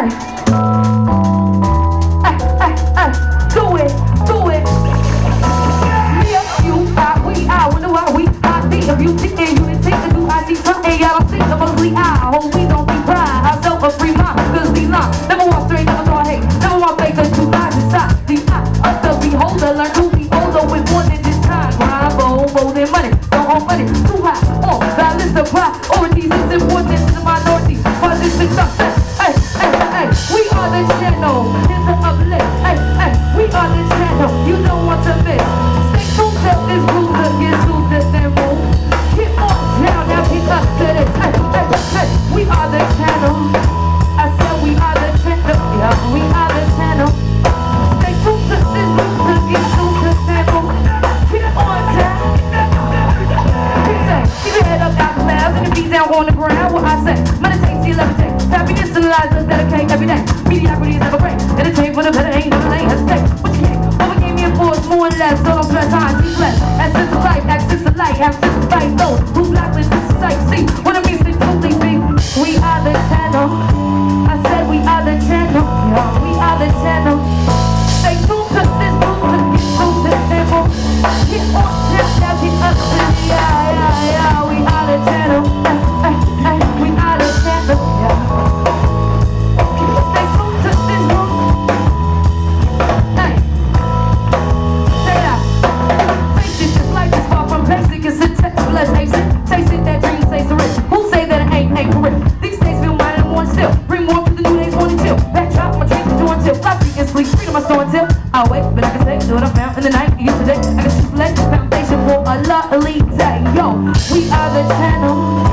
Hey, hey, hey, do it, do it. Me and you, I, we, I, wonder why we, I, and you, and you, take the I see something, y'all see, the ugly. I. the channel here's the uplift hey hey we are the channel you don't want to miss stay tuned till this loser gets looser than move get on down now pick up to this hey hey hey we are the channel I said we are the channel yeah we are the channel stay tuned till this loser gets looser than move get on down Keep your head up, out the clouds, and the feet down on the ground. What I say, every day. Mediocrity is never ain't, ain't? These days feel mine and one still. Bring more to the new days, one chill. Backdrop, my dreams are doing till. Fluffy and sleep, freedom, my store until. I'll wait, but I can say, what I found in the night. Yesterday, I can shoot late. Foundation for a lovely day. Yo, we are the channel.